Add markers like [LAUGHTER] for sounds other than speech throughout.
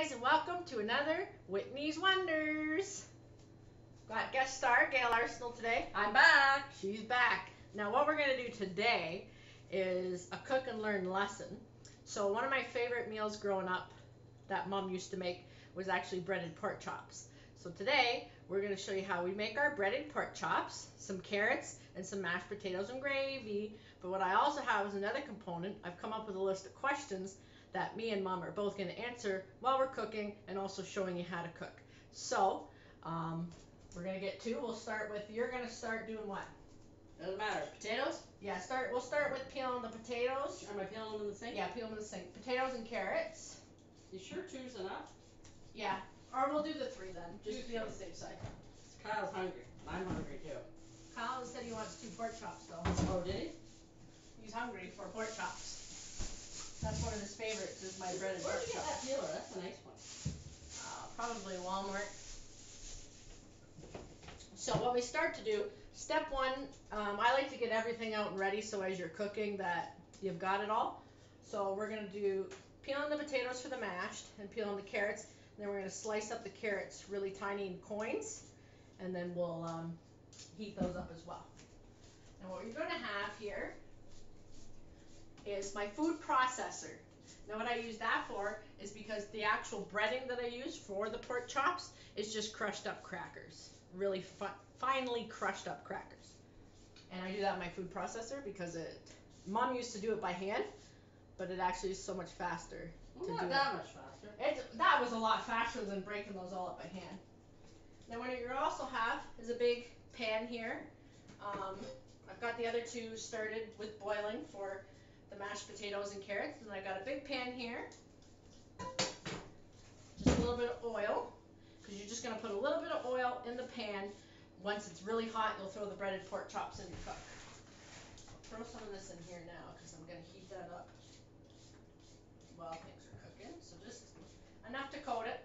guys, and welcome to another Whitney's Wonders. Got guest star Gail Arsenal today. I'm back. She's back. Now, what we're going to do today is a cook and learn lesson. So, one of my favorite meals growing up that mom used to make was actually breaded pork chops. So, today we're going to show you how we make our breaded pork chops, some carrots, and some mashed potatoes and gravy. But what I also have is another component. I've come up with a list of questions that me and mom are both going to answer while we're cooking and also showing you how to cook. So, um, we're going to get to, we'll start with, you're going to start doing what? Doesn't matter. Potatoes? Yeah, start. we'll start with peeling the potatoes. Am I peeling them in the sink? Yeah, peel them in the sink. Potatoes and carrots. You sure two's enough? Yeah. Or we'll do the three then, just to be on the safe side. Kyle's hungry. I'm hungry too. Kyle said he wants two pork chops though. Oh, did he? He's hungry for pork chops. That's one of his favorites is my breaded Where'd pork you get chops. that peeler? That's a nice one. Uh, probably Walmart. So what we start to do, step one, um, I like to get everything out and ready so as you're cooking that you've got it all. So we're gonna do peeling the potatoes for the mashed and peeling the carrots. And then we're gonna slice up the carrots really tiny in coins, and then we'll um, heat those up as well. And what you're gonna have here is my food processor. Now what I use that for is because the actual breading that I use for the pork chops is just crushed up crackers, really fi- finely crushed up crackers. And I do that in my food processor because it. Mom used to do it by hand, but it actually is so much faster. Well, To not do that much faster. It that was a lot faster than breaking those all up by hand. Now what you also have is a big pan here. Um, I've got the other two started with boiling for the mashed potatoes and carrots, and I've got a big pan here. Just a little bit of oil, because you're just gonna put a little bit of oil in the pan. Once it's really hot, you'll throw the breaded pork chops in to cook. I'll throw some of this in here now, because I'm gonna heat that up while things are cooking. So just enough to coat it.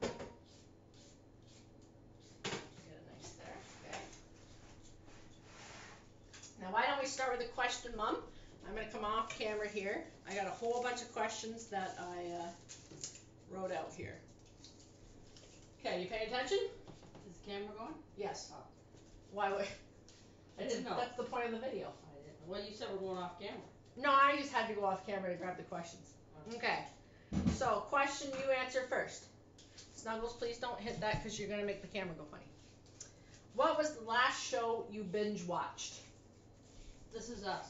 Get it nice there, okay. Now why don't we start with a question, Mom? I'm gonna come off camera here. I got a whole bunch of questions that I uh, wrote out here. Okay, you paying attention? Is the camera going? Yes. Oh. Why would? I didn't know. That's the point of the video. I didn't. Well, you said we're going off camera. No, I just had to go off camera to grab the questions. Okay. So, question you answer first. Snuggles, please don't hit that because you're gonna make the camera go funny. What was the last show you binge watched? This is us.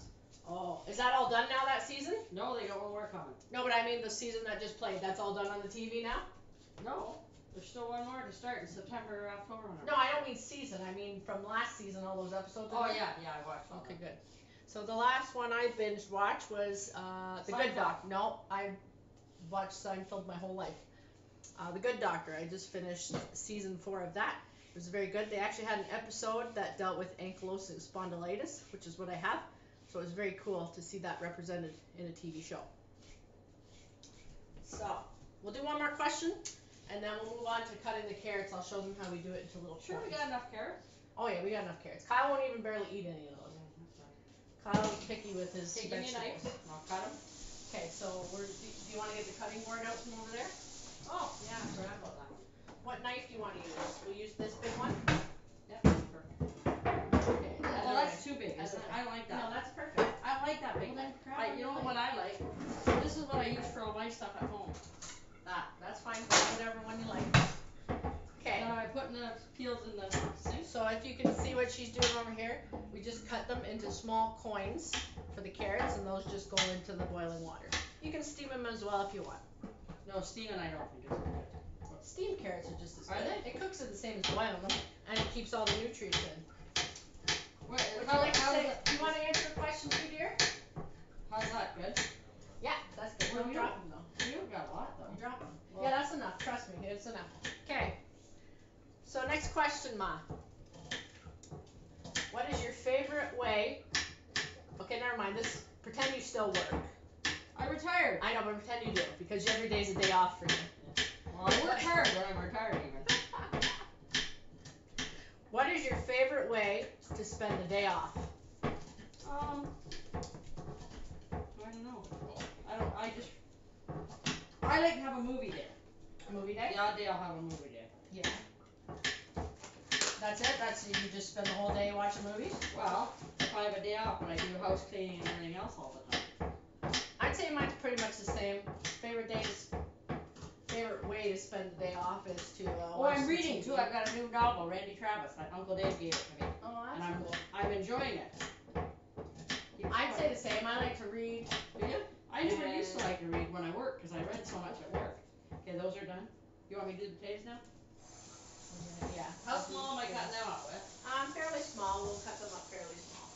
Oh, is that all done now that season? No, they got one more coming. No, but I mean the season that just played. That's all done on the TV now? No, there's still one more to start in September or October. No, I don't mean season. I mean from last season, all those episodes. Oh yeah, yeah, I watched. Okay, good. So the last one I binge watched was uh, The Good Doctor. No, I watched Seinfeld my whole life. Uh, the Good Doctor. I just finished season four of that. It was very good. They actually had an episode that dealt with ankylosing spondylitis, which is what I have. So it was very cool to see that represented in a TV show. So we'll do one more question, and then we'll move on to cutting the carrots. I'll show them how we do it into little Sure, we got enough carrots. Oh yeah, we got enough carrots. Kyle won't even barely eat any of those. Kyle's picky with his Okay, give me a vegetables. knife. I'll cut them. Okay, so we're, do, you wanna get the cutting board out from over there? Oh yeah, I forgot about that. What knife do you wanna use? We'll use this big one? Yep, that's perfect. Okay. Oh, that's too big. Other Isn't it? way. I like No, that. That's perfect. I like that big Well, then one. grab I, you know what I like? This is what I use for all my stuff at home. That, that's fine, whatever one you like. Okay, Then I put in the peels in the sink. so if you can see what she's doing over here, we just cut them into small coins for the carrots and those just go into the boiling water. You can steam them as well if you want. No, steaming I don't think is good. Steamed carrots are just as Are good. they? It cooks it the same as boiling them, and it keeps all the nutrients in. Wait, Would how, like to say, that, do you wanna answer a question too, dear? how's that good? Yeah, that's good. Well, Don't you drop them though. You got a lot though. You though. drop them. Well- Yeah, that's enough. Trust me, it's enough. Okay. So next question, Ma. What is your favorite way? Okay, never mind. This pretend you still work. I retired. I know, but pretend you do because every day's a day off for you. Well, I work hard when I'm retired even. What is your favorite way to spend the day off? Um, I don't know. I don't. I just. I like to have a movie day. movie day? The odd day I'll have a movie day. Yeah. That's it? That's, you just spend the whole day watching movies? Well, if I have a day off, but I do house cleaning and everything else all the time. I'd say mine's pretty much the same. Favorite days, favorite way to spend the day off is to, uh, Oh, watch I'm some reading TV. too, I've got a new novel, Randy Travis, that Uncle Dave gave it to me, Oh, and that's I'm, cool. I'm enjoying it. Keeps I'd say the same. I like to read. Do you? I never used to like to read when I worked, cause I read so much at work. Okay, those are done. You want me to do the potatoes now? Yeah. How small am I cutting them out with? Um, fairly small. We'll cut them up fairly small.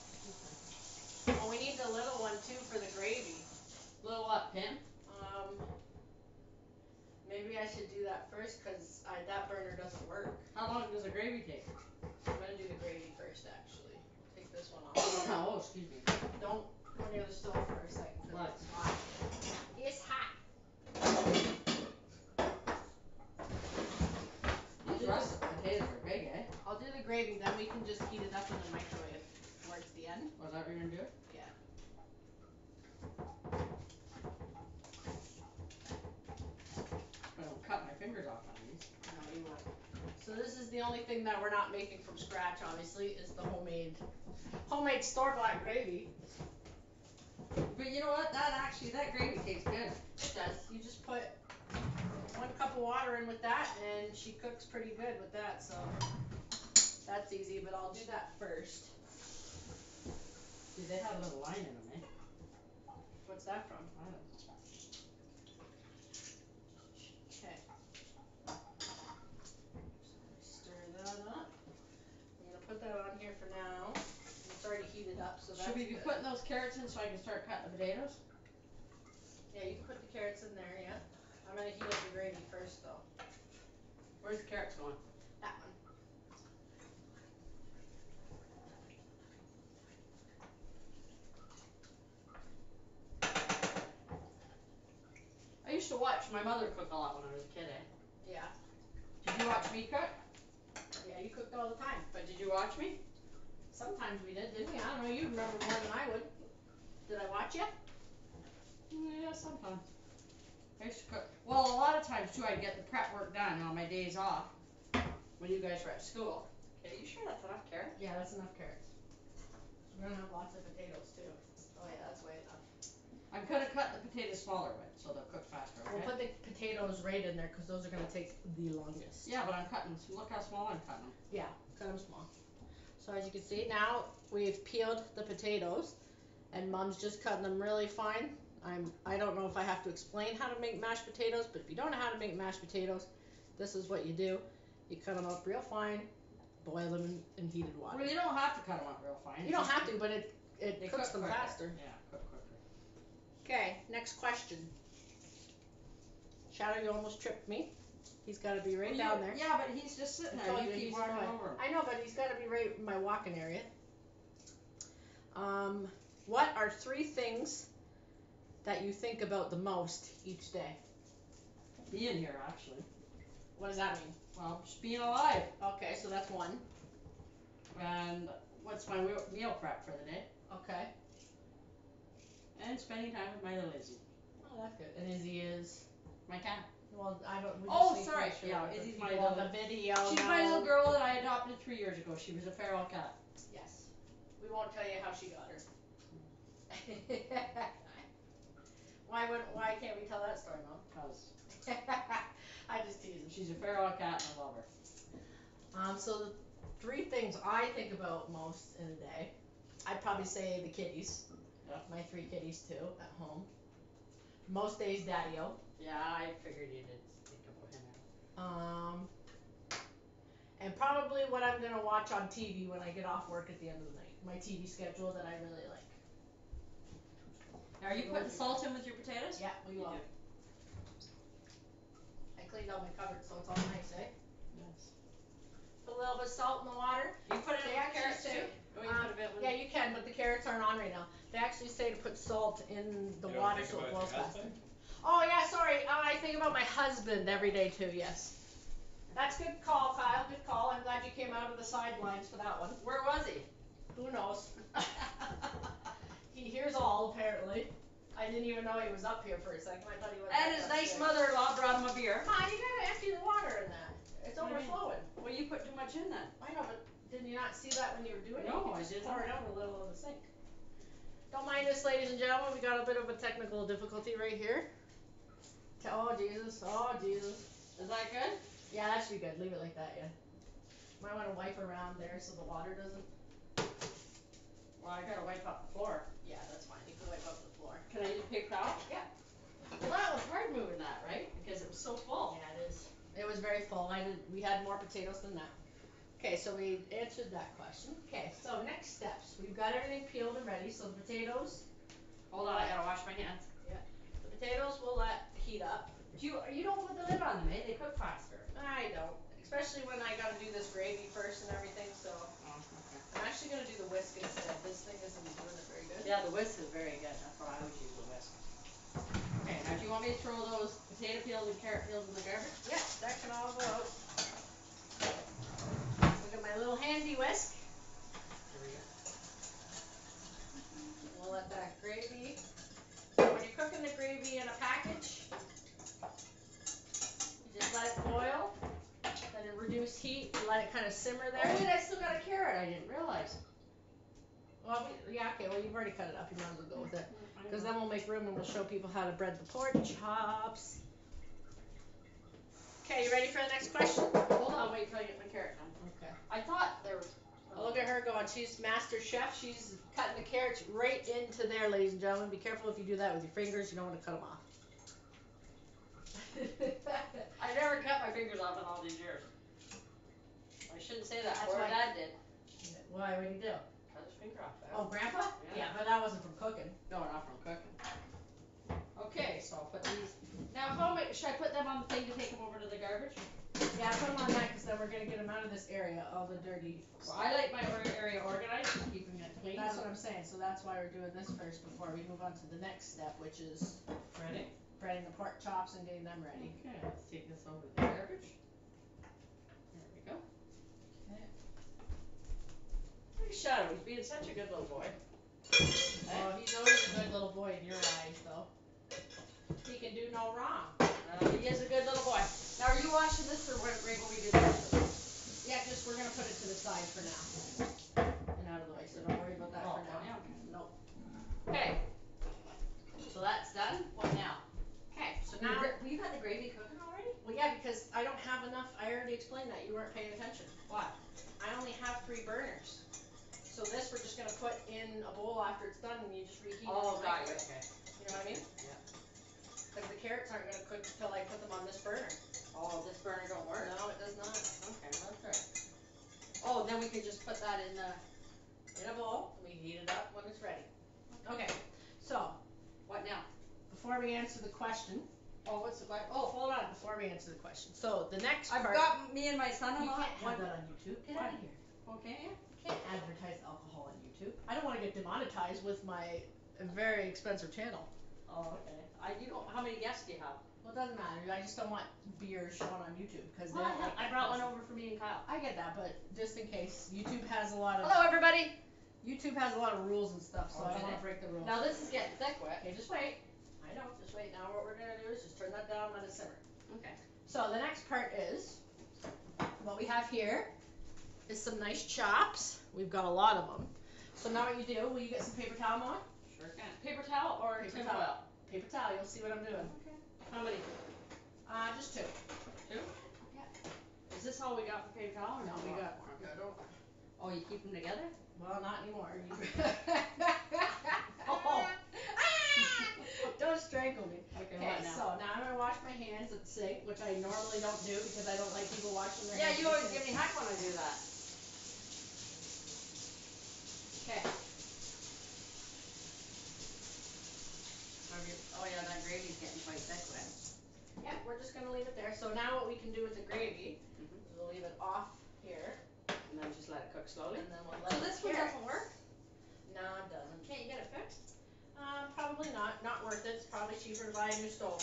Oh, we need the little one too for the gravy. Little what, pin? Um, maybe I should do that first, cause I, that burner doesn't work. How long does the gravy take? I'm gonna do the gravy first, actually. Take this one off. [COUGHS] Oh, excuse me. Don't go near the stove for a second, What? it's hot. It's hot. These russet potatoes are big, eh? I'll do the gravy, then we can just heat it up in the microwave towards the end. Was that what you're gonna do? Yeah. I don't cut my fingers off on these. No, you won't. So this is the only thing that we're not making from scratch, obviously, is the homemade, homemade store-bought gravy. But you know what, that actually, that gravy tastes good. It does. You just put one cup of water in with that, and she cooks pretty good with that, so that's easy. But I'll do that first. See, they have a little line in them, eh? What's that from? I don't know. Okay. Stir that up. I'm gonna put that on here for now. It's already heated up, so that's Should we be putting those carrots in so I can start cutting the potatoes? Yeah, you can put the carrots in there, yeah. I'm gonna heat up the gravy first, though. Where's the carrots going? That one. I used to watch my mother cook a lot when I was a kid, eh? Yeah. Did you watch me cook? Yeah, you cooked all the time. But did you watch me? Sometimes we did, didn't we? I don't know. You remember more than I would. Did I watch you? Yeah, sometimes. I used to cook. Well, a lot of times too, I'd get the prep work done on my days off when you guys were at school. Okay, you sure that's enough carrots? Yeah, that's enough carrots. We're gonna have lots of potatoes too. Oh yeah, that's way enough. I'm gonna cut the potatoes smaller with so they'll cook faster. We'll put the potatoes right in there, cause those are gonna take the longest. Yeah, but I'm cutting. them- Look how small I'm cutting them. Yeah, cut them small. So as you can see, now we've peeled the potatoes, and Mom's just cutting them really fine. I'm, I don't know if I have to explain how to make mashed potatoes, but if you don't know how to make mashed potatoes, this is what you do. You cut them up real fine, boil them in, in heated water. Well, you don't have to cut them up real fine. You don't have to, but it, it They cooks cook them quicker. faster. Yeah, cook quicker. Okay, next question. Shadow, you almost tripped me. He's gotta be right Well, down you- there. Yeah, but he's just sitting I there. You you, keep walking annoying. over. I know, but he's gotta be right in my walking area. Um, what are three things that you think about the most each day? Being here, actually. What does that mean? Well, just being alive. Okay, so that's one. And what's my meal meal prep for the day? Okay. And spending time with my little Izzy, Oh, that's good. And Izzy is, my cat. Well, I don't, we Oh, just need sorry. make Yeah, that the Izzy's my people little- the video She's my know- little girl that I adopted three years ago. She was a feral cat. Yes. We won't tell you how she got her. [LAUGHS] why would, why can't we tell that story, Mom? Cause [LAUGHS] I just tease him. she's a feral cat and I love her. Um, so the three things I think about most in a day, I'd probably say the kitties. Yeah. My three kitties too, at home. Most days Daddy-O. Yeah, I figured you did think about him. Um, and probably what I'm gonna watch on TV when I get off work at the end of the night. My TV schedule that I really like. Are you putting salt in with your potatoes? Yeah, we You will. do. I cleaned out my cupboard so it's all nice, eh? Yes. Put a little bit of salt in the water. You put it They in with actually carrots say- too? Oh, you um, put a bit with Yeah, you can, but the carrots aren't on right now. They actually say to put salt in the You don't water think so it about boils your faster. husband? Oh yeah, sorry. Uh, I think about my husband every day too. Yes. That's good call, Kyle. Good call. I'm glad you came out of the sidelines for that one. Where was he? Who knows? [LAUGHS] He hears all apparently. I didn't even know he was up here for a second. I thought he was. and his nice mother-in-law brought him a beer. On, you gotta see the water in that. It's What do you mean? overflowing. Well, you put too much in then. I know, but did you not see that when you were doing it? No, I just did Pour it out a little in the sink. Don't mind this, ladies and gentlemen, we got a bit of a technical difficulty right here. T- Oh Jesus, oh Jesus. Is that good? Yeah, that should be good, leave it like that, yeah. Might wanna wipe around there so the water doesn't, Well, I gotta wipe up the floor. yeah, that's fine, you can wipe up the floor. Can I use paper towel? Yeah. Well, that was hard moving that, right? Because it was so full. Yeah, it is. It was very full, I did, we had more potatoes than that. Okay, so we answered that question, okay, so next steps, we've got everything peeled and ready, so the potatoes, Hold on, I gotta wash my hands. Yeah. The potatoes we'll let heat up. Do you, you don't put the lid on them, eh? They cook faster. I don't, especially when I gotta do this gravy first and everything, so Oh, okay. I'm actually gonna do the whisk instead, this thing isn't doing it very good. Yeah, the whisk is very good. That's why I would use the whisk. Okay, now do you want me to throw those potato peels and carrot peels in the garbage? Yeah, that can all go out. Look at my little handy whisk. There we go. We'll let that gravy, when you're cooking the gravy in a package, you just let it boil, let it reduce heat, and let it kinda simmer Oh there. wait, I still got a carrot. I didn't realize. Well, we, yeah, okay, well, you've already cut it up, you might as well go with it. Mm, Cause then we'll make room and we'll show people how to bread the pork chops. Okay, you ready for the next question? Hold on, wait till I get my carrot done. Okay. I thought there was. Oh, Look at her going, she's master chef, she's cutting the carrots right into there, ladies and gentlemen, be careful if you do that with your fingers, you don't wanna cut them off. [LAUGHS] I never cut my fingers off in all these years. I shouldn't say that. That's why- dad did. Why, what'd he do? Cut his finger off. Oh, grandpa? Yeah. but that wasn't from cooking. No, not from cooking. Okay, so I'll put these. Now, how much should I put them on the thing to take them over to the garbage? Yeah, put them on that, cause then we're gonna get them out of this area, all the dirty. Well, I like my or- area organized, and keeping it clean. That's so- what I'm saying, so that's why we're doing this first before we move on to the next step, which is Ready? Breading the pork chops and getting them ready. Okay, let's take this over to the garbage. There we go. Okay. Look at Shadow, he's being such a good little boy. Oh, he's always a good little boy in your eyes, though. He can do no wrong. Uh, he is a good little boy. Now, are you washing this or when, right when we do this? Yeah, just, we're gonna put it to the side for now. And out of the way, so don't worry about that Oh, for now. yeah. Nope. Okay. So that's done, what now? Now, now, you got the gravy cooking already? well, yeah, because I don't have enough, I already explained that, you weren't paying attention. Why? I only have three burners. So this, we're just gonna put in a bowl after it's done and you just reheat it in Oh, got you, microwave. okay. You know what I mean? Yeah. Cause the carrots aren't gonna cook until I put them on this burner. Oh, this burner don't work? No, it does not. Okay, that's right. Oh, then we can just put that in the, In a bowl, we heat it up when it's ready. Okay, so, what now? before we answer the question, Oh, what's the, que- oh, hold on, before we answer the question, so the next I've part. got me and my You son-in-law. can't have one- that on YouTube, get out of here. Oh, okay, You can't advertise alcohol on YouTube. I don't wanna get demonetized with my very expensive channel. oh, okay. I, you don't, how many guests do you have? Well, it doesn't matter, I just don't want beer shown on YouTube, cause Well, then. I, I brought one over for me and Kyle. I get that, but just in case, YouTube has a lot of, Hello, everybody. YouTube has a lot of rules and stuff, so oh, I don't Okay. wanna break the rules. Now this is getting thick, wet. Okay, just wait. I know, just wait. Now what we're gonna do is just turn that down, let it simmer. Okay. So the next part is, what we have here is some nice chops. We've got a lot of them. So now what you do, will you get some paper towel, Mom? Sure can. Paper towel or Paper tin towel. foil? Paper towel, you'll see what I'm doing. Okay. How many? Uh, just two. Two? Yeah. Is this all we got for paper towel or No, no? we more? got more. Okay. Oh, you keep them together? Well, not anymore. [LAUGHS] [LAUGHS] Oh. Don't strangle me. Okay, Okay, what now? so now I'm gonna wash my hands at the sink, which I normally don't do because I don't like people washing their hands. Yeah, hands. you at the always sink. give me heck when I do that. Okay. Oh yeah, that gravy's getting quite thick, right? Yeah, we're just gonna leave it there. So now what we can do with the gravy Mhm. is we'll leave it off here And then just let it cook slowly. and then we'll let So it this one doesn't work? No, it doesn't. Can't you get it fixed? Um, probably not. Not worth it. It's probably cheaper to buy a new stove.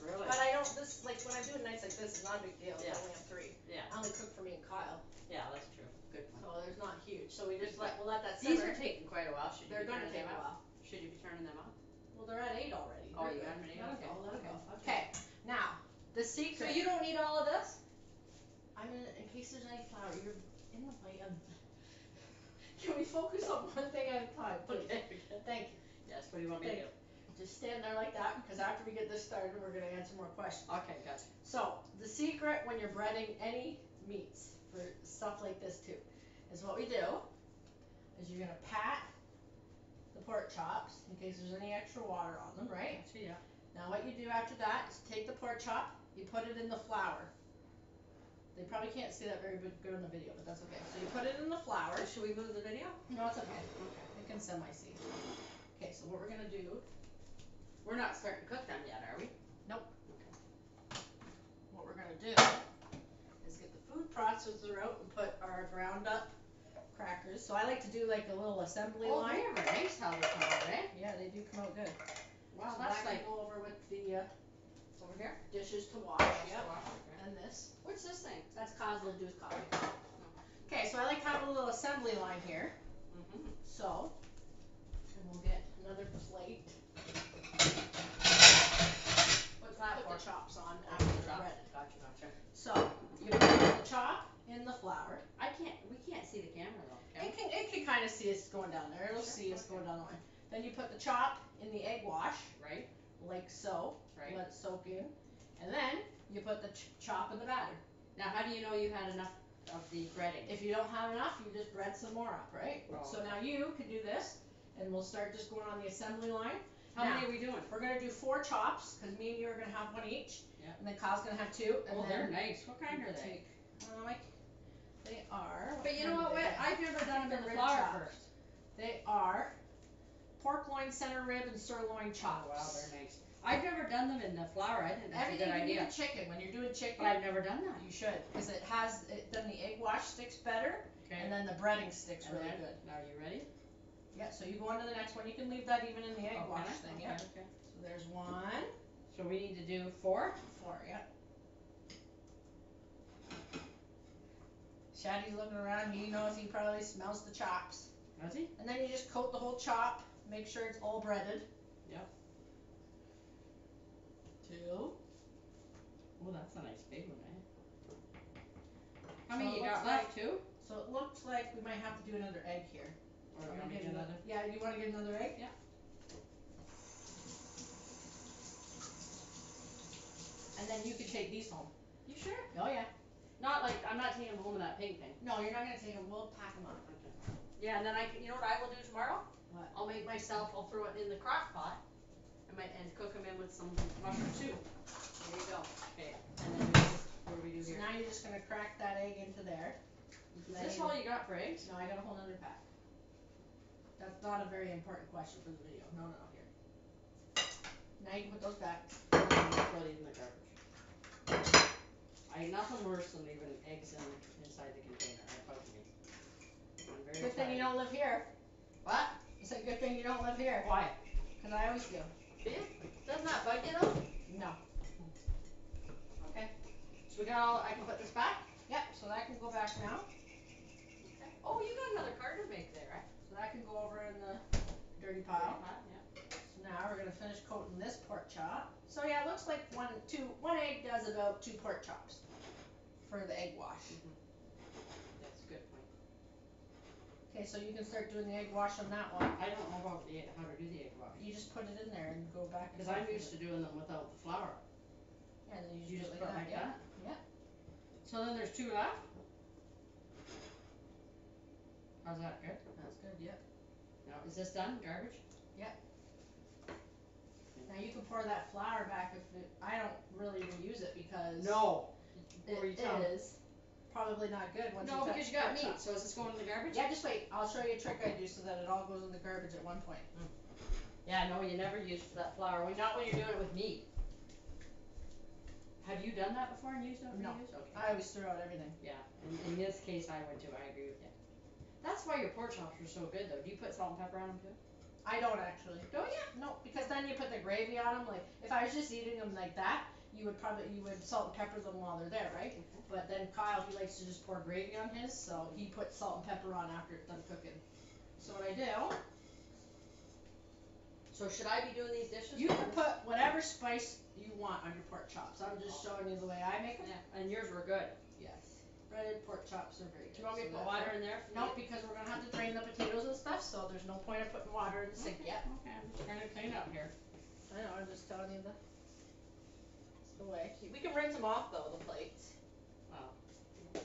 Really? But I don't. This like when I'm doing nights like this, it's not a big deal. Yeah. I only have three. Yeah. I only cook for me and Kyle, Yeah, that's true. Good point. so there's not huge. So we just let we'll let that These simmer. are taking quite a while. Should you They're be gonna turning take them a out? while. Should you be turning them out? Well, they're at eight already. Oh, you got 'em at eight? Okay. go, let 'em Okay. go. Okay. Now, the the So you don't need all of this? I'm in, in case there's any flour, you're in the way [LAUGHS] of. Can we focus on one thing at a time, please? Thank you. Yes, what do you want me to do? Just stand there like that, because after we get this started, we're gonna answer more questions. Okay, good. So, the secret when you're breading any meats, for stuff like this too, is what we do, is you're gonna pat the pork chops, in case there's any extra water on them, right? See ya. Now what you do after that is take the pork chop, you put it in the flour. They probably can't see that very good on the video, but that's okay. So you put it in the flour. Should we move the video? No, it's okay. Okay. It can semi-see. Okay, so what we're gonna do, We're not starting to cook them yet, are we? Nope. What we're gonna do is get the food processor out and put our ground up crackers. So I like to do like a little assembly Oh, line. they are nice how they come out, eh? Yeah, they do come out good. Wow, So that's like, go over with the uh, over here? dishes to wash, yep. the wash, okay. And this. What's this thing? That's Cosmo Deuce Coffee. Okay, so I like to have a little assembly line here. Mm-hmm. So, and we'll get another plate. What's that Put the chops on Oh, after the they're. Gotcha, gotcha. So, you put the chop in the flour. I can't, we can't see the camera though, It can, it can kinda see us going down there, it'll Sure, see us okay. going down the line. Then you put the chop in the egg wash. Right, like so, right. let it soak in. And then, you put the ch- chop in the batter. Now, how do you know you had enough of the breading? If you don't have enough, you just bread some more up, right? Oh, So now you can do this, and we'll start just going on the assembly line. How now- many are we doing? We're gonna do four chops, cause me and you are gonna have one each. Yeah. And then Kyle's gonna have two, and Oh, they're then. nice. What kind are they? Um, I, they are. But you know what, what. I've never done them in the rib flour chops. first. They are pork loin, center rib, and sirloin chops. Oh, wow, they're nice. I've never done them in the flour, I think that's a Everything good you do idea. with chicken, when you're doing chicken, But I've never done that. you should, cause it has, it, then the egg wash sticks better, and then the breading sticks And really then- good. Now, you ready? Yeah, so you go on to the next one, you can leave that even in the egg Okay, wash thing, yeah. okay, okay. So there's one, So we need to do four? four, yeah. Shaddy's looking around, he knows, he probably smells the chops. Does he? And then you just coat the whole chop, make sure it's all breaded. Yep. Two. Oh, that's a nice big one, eh? How So many it you looks got left, two? So it looks like we might have to do another egg here. Or you wanna get another? Yeah, you wanna get another egg? Yeah. And then you could take these home. You sure? Oh, yeah. Not like, I'm not taking them home in that pink thing. No, you're not gonna take them, we'll pack them up. Yeah, and then I can, you know what I will do tomorrow? What? I'll make myself, I'll throw it in the crock pot. I might, and cook them in with some mushroom soup. There you go. Okay, and then we just, what do we do So here? now you're just gonna crack that egg into there. Is this all you got for eggs? No, I got a whole nother pack. That's not a very important question for the video. No, no, no, here. Now you can put those back. Gonna throw these in the garbage. I, nothing worse than leaving eggs in, inside the container, bugs me. I'm very Good thing you don't live here. What? It's a good thing you don't live here, Why? cause I always do. Doesn't that bug you though? No. Okay. So we got all, I can put this back? Yep, so that can go back now. Okay. Oh, you got another card to make there, right? So that can go over in the dirty pile. Yeah. So now we're gonna finish coating this pork chop. So yeah, it looks like one, two, one egg does about two pork chops for the egg wash. Mm-hmm. That's a good point. Okay, so you can start doing the egg wash on that one. I don't know about the, how to do the egg wash. You just put it in there and go back Cause I'm used to doing them without the flour. Yeah, then you You just just do put it it like like that, that? yeah. So then there's two left? How's that, good? That's good, yep. Now, is this done, garbage? Yeah. Now you can pour that flour back if it, I don't really reuse it because No. it Before you tell me. is probably not good once you No, touch because you got meat, chop. so is this going in the garbage? Yeah, just wait, I'll show you a trick I do so that it all goes in the garbage at one point. Mm. Yeah, no, you never use that flour, when, not when you're doing it with meat. Have you done that before and used it, No. reused? Okay. I always throw out everything. Yeah, in, in this case, I would too, I agree with you. That's why your pork chops are so good though, do you put salt and pepper on them too? I don't actually. Don't ya? No, because then you put the gravy on them, like, if I was just eating them like that, you would probably, you would salt and pepper them while they're there, right? Mm-hmm. But then Kyle, he likes to just pour gravy on his, so he puts salt and pepper on after it's done cooking. So what I do So should I be doing these dishes? You can put whatever spice you want on your pork chops. I'm just oh. showing you the way I make them. Yeah, and yours were good. Yes. Breaded pork chops are very Do you want me to So put that's- water in there? for Nope, because we're gonna have to drain the potatoes and stuff, so there's no point in putting water in the sink yet. Okay, I'm just trying to clean up here. I know, I'm just telling you the, the way. We can rinse them off though, the plates. Oh. Okay,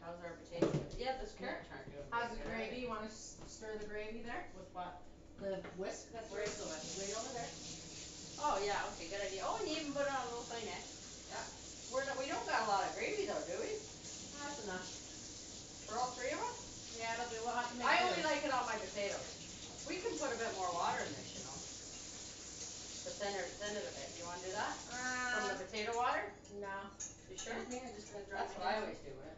how's our potatoes? Yeah, those carrots aren't doing How's the gravy? You wanna s- stir the gravy there? With what? The whisk that's Where's right, the whisk? right over there. [LAUGHS] Oh, yeah, okay, good idea. Oh, and you even put it on a little thing, eh? We're not, we don't got a lot of gravy though, do we? That's enough. For all three of us? Yeah, it'll do, we'll have to make I only like it on my potatoes. We can put a bit more water in this, you know. To thin it, thin it a bit. You wanna do that? From Uh, the potato water? no. You sure? Me, I'm just gonna drop That's it what I always do it.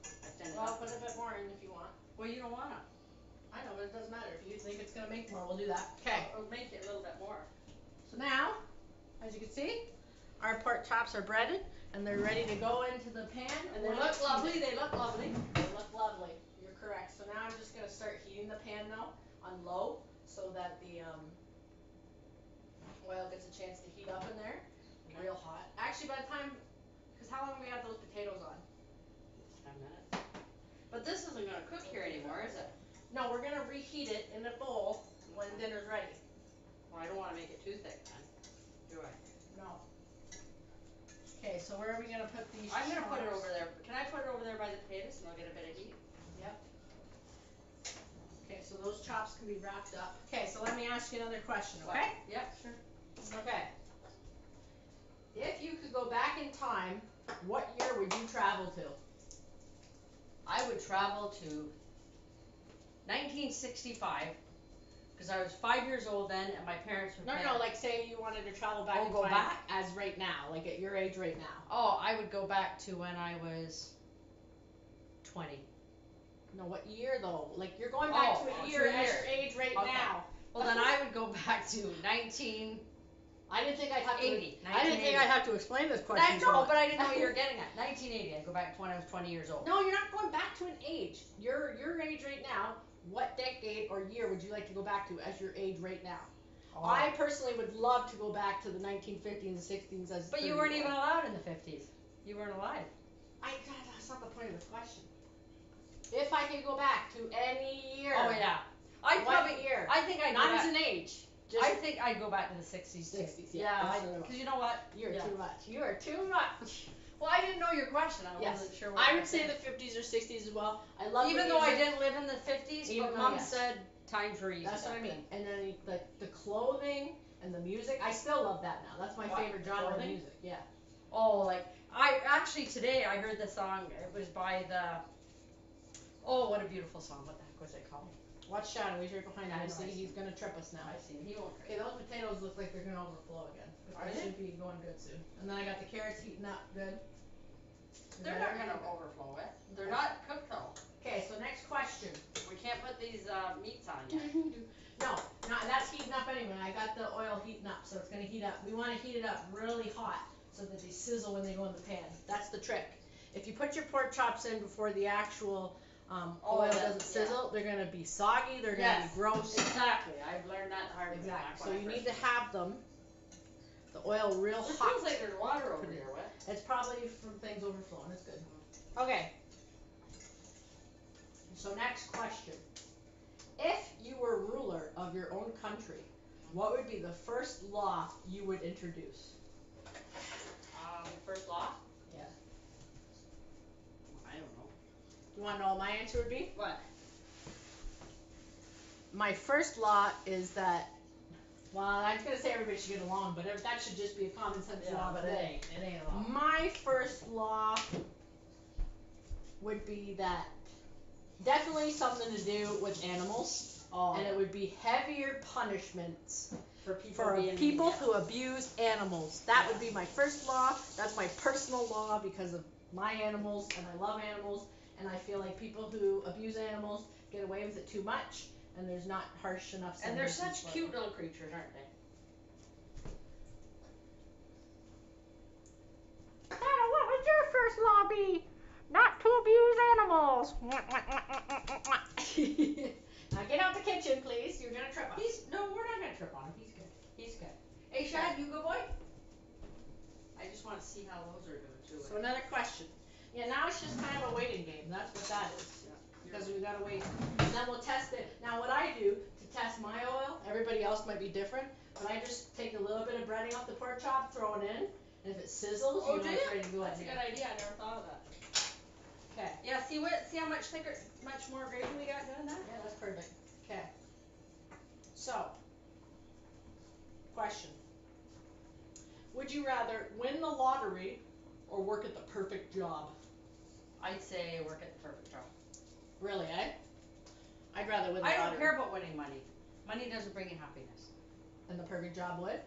I thin it Well, up. put a bit more in if you want. Well, you don't wanna. I know, but it doesn't matter. If you think it's gonna make more, we'll do that. Okay. We'll make it a little bit more. So now, as you can see, our pork chops are breaded and they're ready to go into the pan. And they look lovely, they look lovely. They look lovely. You're correct. So now I'm just gonna start heating the pan now on low so that the um oil gets a chance to heat up in there. Real hot. Actually, by the time, cause how long we have those potatoes on? Ten minutes. But this isn't gonna cook here anymore, is it? No, we're gonna reheat it in a bowl when dinner's ready. Well, I don't wanna make it too thick then, Okay, so where are we gonna put these? I'm gonna put it over there. Can I put it over there by the potatoes and they'll get a bit of heat? Yep. Okay, so those chops can be wrapped up. Okay, so let me ask you another question, okay? Yep, sure. Okay. If you could go back in time, what year would you travel to? I would travel to 1965 because I was five years old then, and my parents were. No, paying. no, like say you wanted to travel back. Oh, go back as right now, like at your age right now. Oh, I would go back to when I was twenty. No, what year though? Like you're going back oh, to a year, as your age right okay. now. Well, then I would go back to 19. I didn't think I'd have 80. to. I didn't think I'd have to explain this question. I know, so but I didn't know what you were [LAUGHS] getting at. 1980. I go back to when I was 20 years old. No, you're not going back to an age. Your your age right now what decade or year would you like to go back to as your age right now? Oh. I personally would love to go back to the 1950s and 60s as. But you weren't even allowed in the fifties. You weren't alive. I God, that's not the point of the question. If I could go back to any year. Oh yeah. I'd What probably. year? I think I'd go not back. as an age. Just I think I'd go back to the sixties. 60s, yeah, Yeah, that's I, what I cause you know what? you're yeah. too much. You are too much. [LAUGHS] Well, I didn't know your question. I Yes. wasn't sure what. I would say the 50s or 60s as well. I love Even the though I music. didn't live in the fifties, Even but though, mom yes. said times were easy. That's what I mean. And then the the clothing and the music. I still love that now. That's my What, favorite genre of music. Yeah. Oh, like I actually today I heard the song. It was by the. Oh, what a beautiful song! What the heck was it called? Watch Shadow. He's right behind I you. know, See, I he's gonna trip us now. I see. He won't. Okay, those potatoes look like they're gonna overflow again. Are they they? should be going good soon. And then I got the carrots heating up good. Is They're that not gonna everything? overflow it. They're not cooked though. Okay, so next question. We can't put these uh, meats on yet. [LAUGHS] No, no, that's heating up anyway. I got the oil heating up, so it's gonna heat up. We wanna heat it up really hot so that they sizzle when they go in the pan. That's the trick. If you put your pork chops in before the actual um, oil doesn't yeah. sizzle, they're gonna be soggy. They're gonna Yes. be gross. Exactly. I've learned that the hard way. Exactly. So you need to have them. The oil real hot. It hot. feels like there's water over here, what? It's probably from things overflowing. It's good. Okay. So next question. If you were ruler of your own country, what would be the first law you would introduce? Um, first law? Yeah. I don't know. You want to know what my answer would be? What? My first law is that. Well, I was gonna say everybody should get along, but that should just be a common sense law. but today. it ain't. It ain't a law. My first law would be that definitely something to do with animals, Oh, and it would be heavier punishments for people for being people who abuse animals. That would be my first law. That's my personal law because of my animals, and I love animals, and I feel like people who abuse animals get away with it too much, and there's not harsh enough. And they're such for cute them. little creatures, aren't they? Hannah, what would your first law be? Not to abuse animals. [LAUGHS] Now get out the kitchen, please. You're gonna trip us. He's, no, we're not gonna trip on him, he's good, he's good. Hey Shad, you good boy? I just wanna see how those are doing too. So another question. Yeah, now it's just kind of a waiting game. That's what that is. Because we've gotta wait. And then we'll test it. Now what I do to test my oil, everybody else might be different, but I just take a little bit of breading off the pork chop, throw it in, and if it sizzles, Oh, you know it's ya? ready to go That's a in good idea, I never thought of that. Okay. Yeah, see what, see how much thicker, much more gravy we got doing that? Yeah, that's perfect. Okay. So, question. Would you rather win the lottery or work at the perfect job? I'd say work at the perfect job. Really, eh? I'd rather win the I lottery. don't care about winning money, money doesn't bring you happiness. And the perfect job would?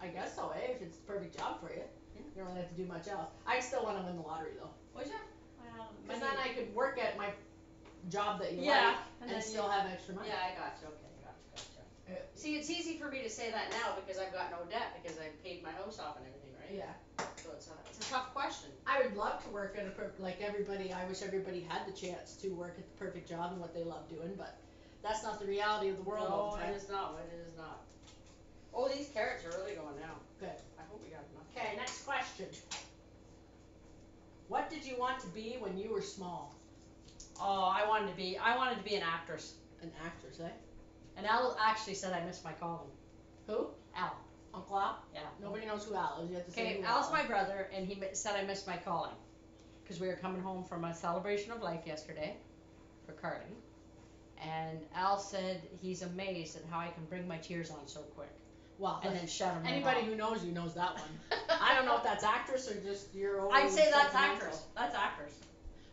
I guess so, eh? If it's the perfect job for you. Yeah. You don't really have to do much else. I still wanna win the lottery though. Would ya? Well, Cause money- then I could work at my job that you Yeah, like and and, then still you- have extra money. Yeah, I got you, okay, gotcha, gotcha. Uh, See, it's easy for me to say that now because I've got no debt because I paid my house off and everything, right? Yeah. So it's a, it's a tough question. I would love to work at a per- like everybody. I wish everybody had the chance to work at the perfect job and what they love doing, but that's not the reality of the world all No, the it time. is not, it is not. Oh, these carrots are really going now. Good. I hope we got enough. Okay, next question. What did you want to be when you were small? Oh, I wanted to be, I wanted to be an actress. An actress, eh? And Al actually said I missed my calling. Who? Al. Uncle Al? Yeah. Nobody knows who Al is. You have to say Okay, who Al's Al my brother, and he mi- said I missed my calling. Cause we were coming home from a celebration of life yesterday for Carly. And Al said he's amazed at how I can bring my tears on so quick, Well, and then shut them right anybody who knows you knows that one. [LAUGHS] I don't know if that's actress or just your own. I'd say that's sentimental. actress, that's actress.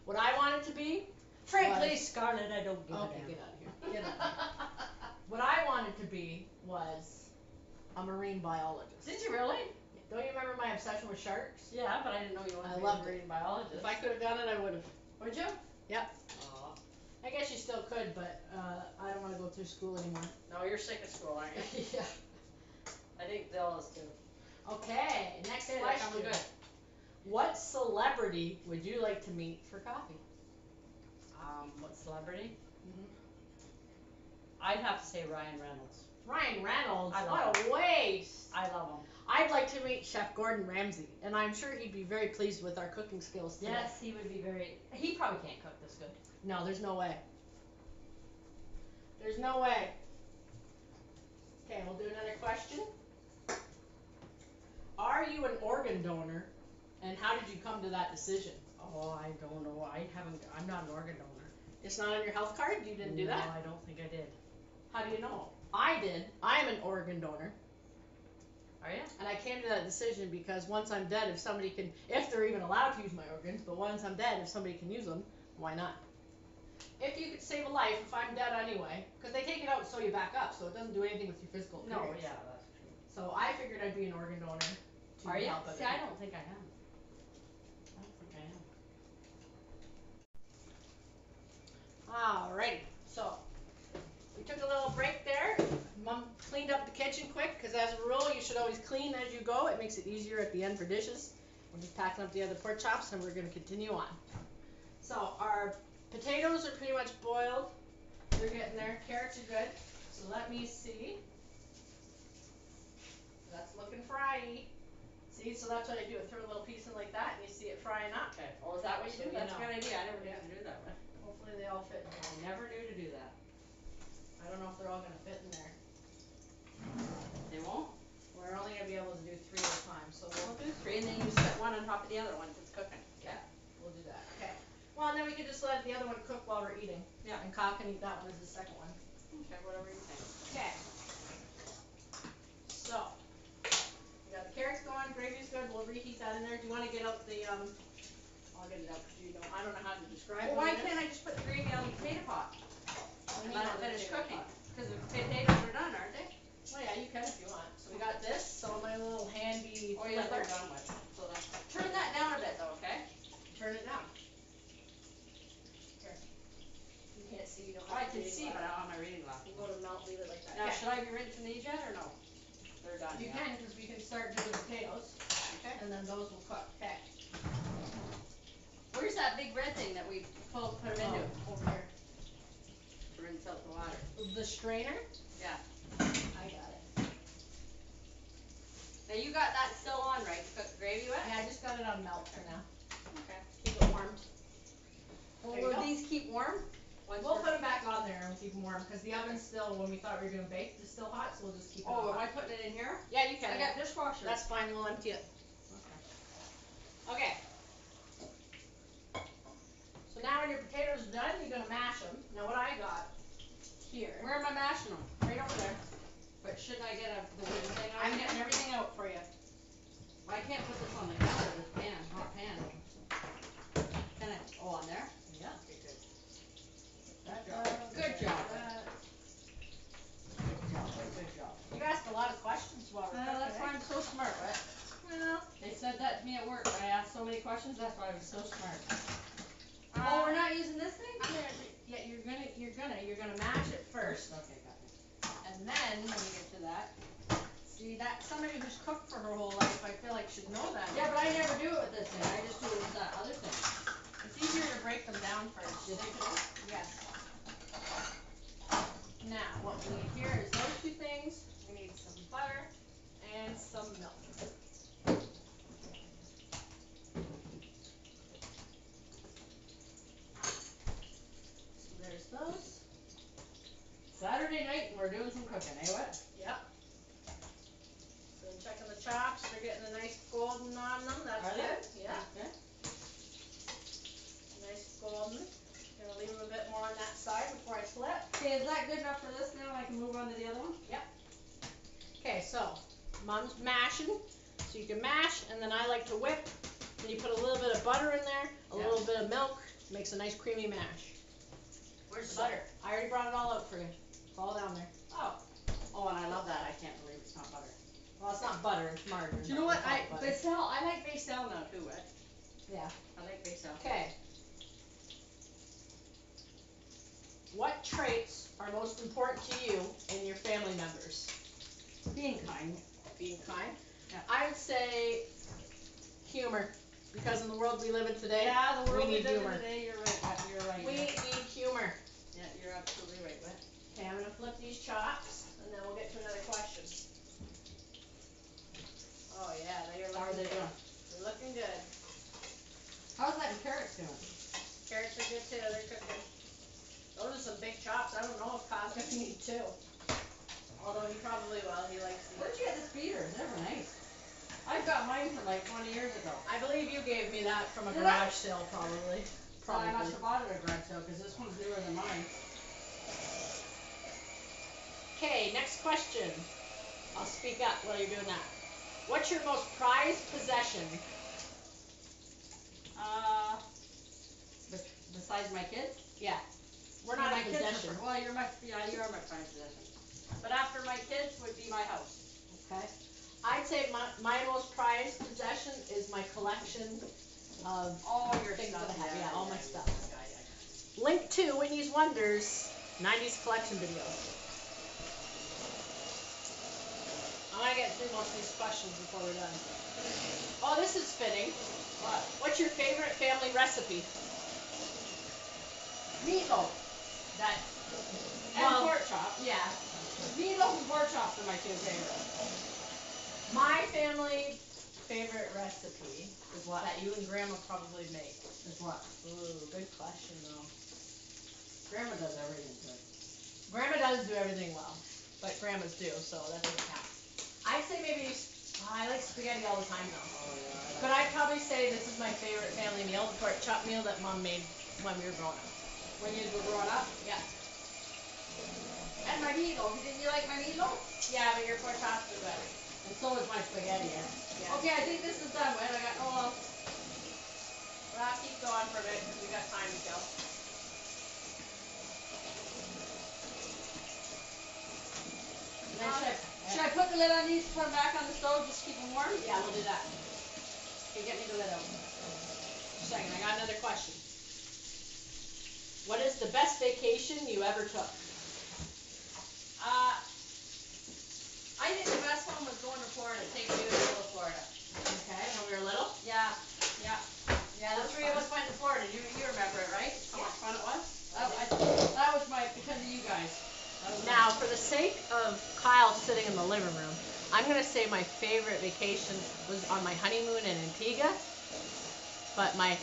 What I wanted to be. Frankly, Was- Scarlett, I don't give Okay, a get out of here. Get out. of here. What I wanted to be was a marine biologist. Did you really? Don't you remember my obsession with sharks? Yeah, but I didn't know you wanted I to be loved a it. marine biologist. If I could have done it, I would have. Would you? Yep. Aw. I guess you still could, but uh, I don't want to go through school anymore. No, you're sick of school, aren't you? [LAUGHS] yeah. I think Bill is too. Okay, next Okay, they're coming question. good. What celebrity would you like to meet for coffee? Um, what celebrity? Mhm. I'd have to say Ryan Reynolds. Ryan Reynolds. I what love a waste. I love him. I'd like to meet Chef Gordon Ramsay, and I'm sure he'd be very pleased with our cooking skills today. Yes, he would be very. He probably can't cook this good. No, there's no way. There's no way. Okay, we'll do another question. Are you an organ donor, and how did you come to that decision? Oh, I don't know. I haven't. I'm not an organ donor. It's not on your health card. You didn't do that. no, that. I don't think I did. How do you know? I did. I am an organ donor, oh, Are you? and I came to that decision because once I'm dead, if somebody can, if they're even allowed to use my organs, but once I'm dead, if somebody can use them, why not? If you could save a life, if I'm dead anyway, because they take it out so you back up, so it doesn't do anything with your physical No. Yeah, that's true. So I figured I'd be an organ donor to Are you? help other See, I don't think I am. I don't think I am. Alrighty, so cleaned up the kitchen quick because as a rule you should always clean as you go. It makes it easier at the end for dishes. We're just packing up the other pork chops and we're gonna continue on. So our potatoes are pretty much boiled. They're getting there. Carrots are good. So let me see. That's looking fry. See, so that's what I do. I throw a little piece in like that and you see it frying up. Okay. Oh, is that what you do? you That's a good idea. I never knew Yeah. to do that. Hopefully they all fit. in there. I never knew to do that. I don't know if they're all gonna fit in there. They won't. We're only gonna be able to do three at a time, so we'll, do three, and then you set one on top of the other once it's cooking. Yeah, we'll do that, okay. Well, and then we could just let the other one cook while we're eating. Yeah. And Kyle can eat that one as the second one. Okay, whatever you think. Okay. So, we got the carrots going, gravy's good, we'll reheat that in there. Do you wanna get out the, um, I'll get it out, cause you don't, I don't know how to describe Well, why can't I just put the gravy on the potato pot and mean let it the finish potato cooking? pot? Cause the potatoes are done, aren't they? Oh yeah, you can if you want. So we got this, so my little handy Oh yeah, they're done with. So that's, turn that down a bit though, okay? Turn it down. Here. You can't see, you don't Oh, I have to can see, it. but I don't have my reading glasses. You go to melt, leave it like that. Now, Okay. should I be rinsing these yet or no? They're done, You yeah. can, cause we can start doing the potatoes, Okay. and then those will cook, okay. Where's that big red thing that we pulled, put them into? Oh, Over here. takes out the water. The strainer? Yeah. I got it. Now you got that still on, right? to Cook gravy with? Yeah, I just got it on melt for now. Okay. Keep it warmed. Well, will go. these keep warm? Once We'll put them back on there and keep them warm, cause the oven's still, when we thought we were gonna bake, it's still hot, so we'll just keep it Oh, am I putting it in here? Yeah, you can. I got dishwasher. That's fine, we'll empty it. Okay. Okay. So now when your potatoes are done, you're gonna mash them. Now what I got here, Where am I mashing them? right over there, But shouldn't I get a, the wooden thing on I'm getting everything out for you. I can't put this on the counter, this pan, hot pan. Can I, oh, on there? Yeah. Okay, good. Job. Good job. Good job, good job. You asked a lot of questions while we're Uh, that's why I'm so smart, right? Well, They said that to me at work, I asked so many questions, that's why I was so smart. uh, Oh, we're not using this thing? Yeah, you're gonna, you're gonna, you're gonna mash it first, Okay, got it. And then when you get to that, see that, somebody who's cooked for her whole life, I feel like should know that. Yeah, but I never do it with this thing, I just do it with that other thing. It's easier to break them down first. You think so? Yes. Now, what we need here is those two things, we need some butter and some milk. So there's those, Saturday night, and we're doing cooking, eh, what? yep. So I'm checking the chops, they're getting a nice golden on them, that's Are they? good, yeah, Okay. nice golden. Gonna leave them a bit more on that side before I flip. Okay, is that good enough for this now, I can move on to the other one? Yep. Okay, so mom's mashing, so you can mash, and then I like to whip. And you put a little bit of butter in there, a little bit of milk, makes a nice creamy mash. Where's the butter? I already brought it all out for you. It's all down there. Oh, oh, and I love that, I can't believe it's not butter. Well, it's not butter, it's margarine. Do you know what, I, it butter. Becel, I like Becel now too, Ed. Yeah. I like Becel. Okay. What traits are most important to you and your family members? Being kind. Being kind. Yeah. I would say humor, because in the world we live in today, Yeah, the world we need live in today, you're right, you're right. we yeah. need humor. Yeah, you're absolutely right, Ed. Okay, I'm gonna flip these chops, and then we'll get to another question. Oh yeah, they are How are looking they good. doing? They're looking good. How's that carrots doing? Carrots are good too, they're cooking. Those are some big chops, I don't know if Kyle's gonna need two. Although he probably will, he likes to. Where'd you get this beater? They're nice. I've got mine from like twenty years ago. I believe you gave me that from a Did I? garage sale, probably. Probably. So I must have bought it at a garage sale, cause this one's newer than mine. Okay, next question. I'll speak up while you're doing that. What's your most prized possession? Uh, besides my kids? Yeah. We're not my in kids are Well, you're my, yeah, you are my prized possession. But after my kids would be my house. Okay. I'd say my, my most prized possession is my collection of All your Things stuff. that I have, yeah, all my stuff. Link to Whitney's Wonders 90s collection videos. I'm gonna get through most of these questions before we're done. Oh, this is fitting. What? What's your favorite family recipe? Meatloaf. That. And Well- pork chop. Yeah. Meatloaf and pork chops are my two favorites. My family favorite recipe Is what? that you and Grandma probably make. Is what? Ooh, good question though. Grandma does everything good. Grandma does do everything well, but grandmas do, so that doesn't count. I'd say maybe I like spaghetti all the time though. But I'd probably say this is my favorite family meal, the pork chop meal that mom made when we were growing up. When you were growing up? Yeah. And my meatloaf. Didn't you like my meatloaf? Yeah, but your pork chops are better. And so is my spaghetti, yeah. Yeah. Okay, I think this is done, Ed. I got, oh, well, Well, I'll keep going for a bit because we got time to kill. and then should I, put the lid on these, put them back on the stove, just keep them warm? Yeah, we'll do that. Okay, get me the lid out. Just a second, I got another question. What is the best vacation you ever took? Uh, I think the best one was going to Florida, taking you to Little Florida. Okay, when we were little? Yeah, yeah. Yeah, The three of us went to Florida, you, you remember it, right? How Yeah. much fun it was? That, I, that was my, because of you guys. Sitting in the living room. I'm gonna say my favorite vacation was on my honeymoon in Antigua. But my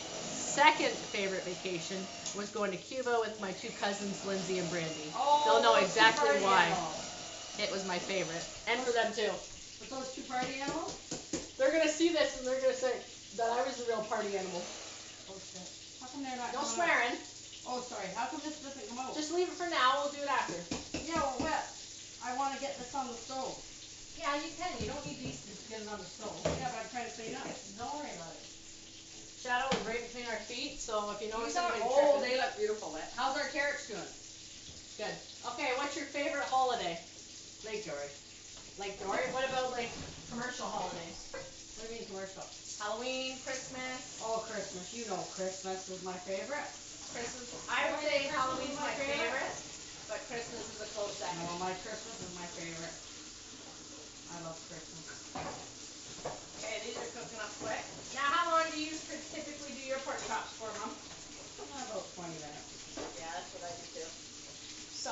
second favorite vacation was going to Cuba with my two cousins, Lindsay and Brandy. Oh, They'll know exactly why. animals. It was my favorite, and for them too. With those two party animals? They're gonna see this and they're gonna say that I was the real party animal. Oh shit. How come they're not No swearing. out? Oh, sorry, how come this doesn't come out? Just leave it for now. We'll do it after. Yeah, well, wet. I wanna get this on the stove. Yeah, you can. You don't need these to get it on the stove. Yeah, but I'm trying to clean up. Don't worry about it. Shadow is right between our feet, so if you notice These Oh, they look beautiful, wet. How's our carrots doing? Good. Okay, what's your favorite holiday? Lake Dory. Like Dory? What about like commercial holidays? What do you mean commercial? Halloween, Christmas, Oh, Christmas. You know Christmas is my favorite. Christmas. I would say Halloween's my my favorite? favorite, but Christmas is a close second. No, my Christmas is my favorite. I love Christmas. Okay, these are cooking up quick. Now, how long do you typically do your pork chops for, Mom? About twenty minutes. Yeah, that's what I do too. So,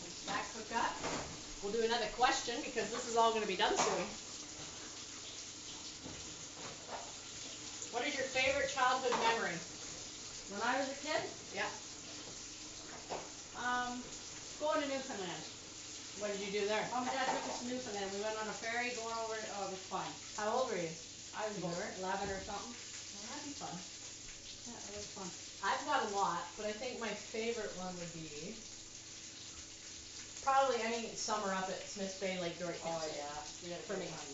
once that cook up, we'll do another question because this is all gonna be done soon. What is your favorite childhood memory? When I was a kid? Yeah. Um, going to Newfoundland. What did you do there? Mom and Dad took us to Newfoundland. We went on a ferry going over, oh, it was fun. How old were you? I was about eleven or something. Well, that'd be fun. Yeah, it was fun. I've got a lot, but I think my favorite one would be probably any summer up at Smith Bay Lake Dory Oh, yeah. A For me. time.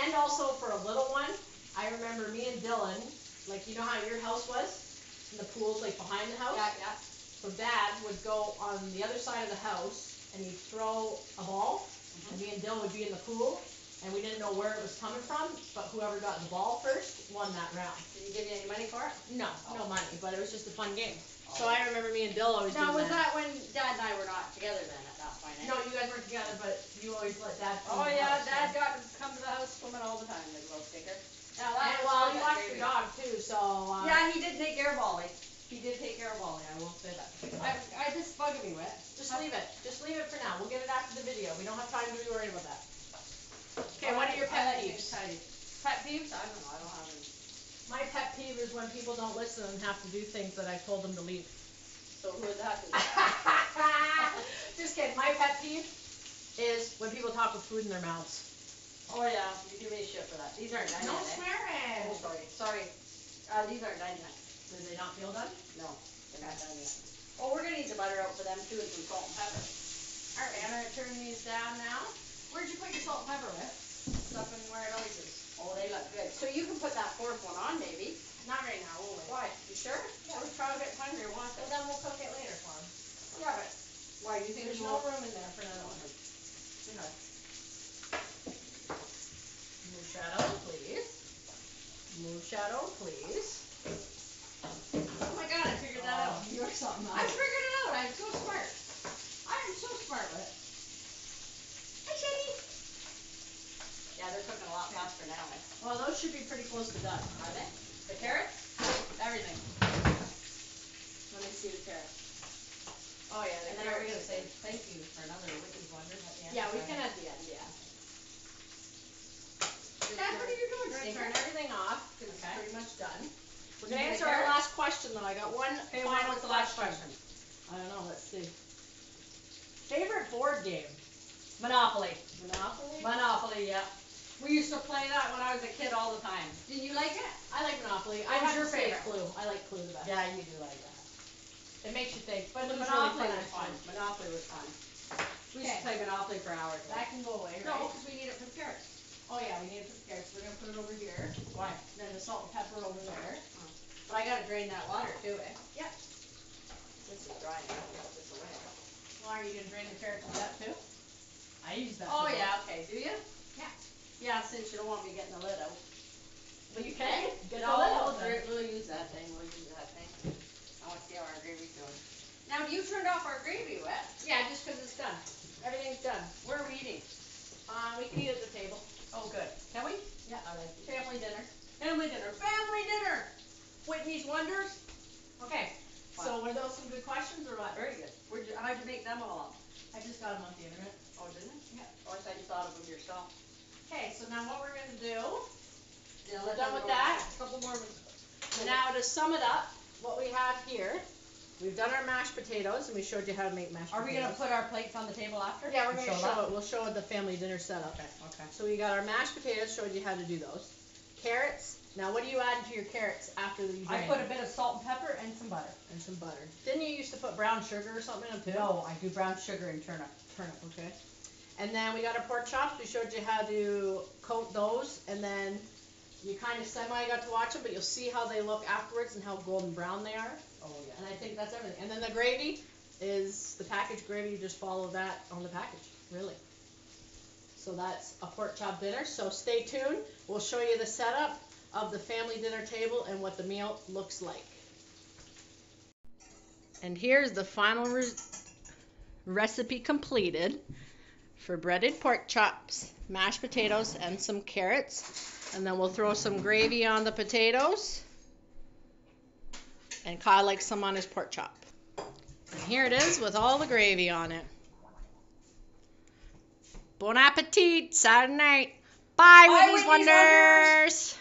And also for a little one, I remember me and Dylan, like you know how your house was? And the pool's like behind the house? Yeah, yeah. So dad would go on the other side of the house and he'd throw a ball and me and Dylan would be in the pool and we didn't know where it was coming from, but whoever got the ball first won that round. Did you give you any money for it? No, no money, but it was just a fun game. So I remember me and Dylan always Now, was that when Dad and I were not together then at that point, eh? No, you guys weren't together, but you always let dad. Oh, yeah, house, Dad got to come to the house swimming all the time, the little sticker. Now, And that was well, that watched your dog too, so uh, Yeah, he did take care of Ollie. He did take care of Ollie, I will say that. I, I just bugging me, Wet. Just leave it. Just leave it for now. We'll get it after the video. We don't have time to be worried about that. Okay, what are your pet like peeves? tidy. Pet peeves? I don't know, I don't have any. My pet peeve is when people don't listen and have to do things that I told them to leave. So who would that be? [LAUGHS] [LAUGHS] Just kidding. My pet peeve is when people talk with food in their mouths. Oh, yeah, you give me shit for that. These aren't yet, eh? swearing. Oh, sorry, sorry. Uh, these aren't yet. Did they not feel done? No, they're not done yet. Well, we're gonna need the butter out for them too, and some salt and pepper. Alright, I'm gonna turn these down now. Where'd you put your salt and pepper, Wet? Stuff in where it always is. Oh, they look good. So you can put that fourth one on, maybe. Not right now, we'll wait. Why? You sure? Yeah. We're trying to get hungry, want Well, then we'll cook it later for them. Yeah, but, why, you think There's no room in there for another one. Move shadow, please. Move shadow, please. Oh my god, I figured that out. You're something I figured it out, I'm so smart. I am so smart with it. Hi, Shady. Yeah, they're cooking a lot faster now? Well, those should be pretty close to done. Are they? The carrots? Everything. Let me see the carrot. Oh, yeah, the And then are we carrots. gonna say thank you for another Whitney's Wonders at the end? Yeah, we can at the end, yeah. Dad, what are you doing, We're gonna Stinker? turn everything off, cause it's Okay. pretty much done. We're gonna answer our last question though, I got one Okay, what was the last question. I don't know, let's see. Favorite board game? Monopoly. Monopoly? Monopoly, yeah. We used to play that when I was a kid all the time. Did you like it? I like Monopoly. I have your favorite? Clue. I like Clue the best. Yeah, you do like that. It makes you think, but Clue's Monopoly really was fun. Monopoly was fun. We used to play Monopoly for hours. That can go away, No, because we need it for carrots. Oh yeah, we need it the carrots. We're gonna put it over here. Why? Then the salt and pepper over there. But I gotta drain that water too, eh? Yep. This is dry, I can put this away. Well, are you gonna drain the carrots with that too? I use that. Oh, for yeah, okay, do you? Yeah. Yeah, since you don't want me getting the lid out. both. But you can get the No, lid we'll, out dra- we'll use that thing, we'll use that thing. I wanna see how our gravy's doing. Now, you turned off our gravy, Wet. Yeah, just 'cause it's done. Everything's done. Where are we eating? Uh, we can eat at the table. Oh, good. Can we? Yeah. I like it. Family dinner. Family dinner, family dinner! Whitney's Wonders? Okay. So were those some good questions or what? Very good. Where'd you, how'd you make them all up? I just got them off the internet. Oh, didn't it? Yeah. Oh, I thought you thought of them yourself. Okay, so now what we're gonna do, Yeah, we're done with that, a couple more. Now to sum it up, what we have here, we've done our mashed potatoes and we showed you how to make mashed potatoes. Are we gonna put our plates on the table after? Yeah, we're gonna show show it, we'll show it the family dinner setup. Okay, okay. So we got our mashed potatoes, showed you how to do those. Carrots, now what do you add to your carrots after you I drain put a them? bit of salt and pepper and some butter. And some butter. Didn't you used to put brown sugar or something in them too? No, I do brown sugar and turnip. Turnip, okay. And then we got our pork chops, we showed you how to coat those, and then you kinda semi got to watch them, but you'll see how they look afterwards and how golden brown they are. Oh, yeah. And I think that's everything. And then the gravy is the package gravy, you just follow that on the package, really. So that's a pork chop dinner, so stay tuned, we'll show you the setup of the family dinner table and what the meal looks like. And here's the final res- recipe completed for breaded pork chops, mashed potatoes, and some carrots. And then we'll throw some gravy on the potatoes. And Kyle likes some on his pork chop. And here it is with all the gravy on it. Bon appetit, Saturday night. Bye, Bye, Whitney's Whitney's Wonders.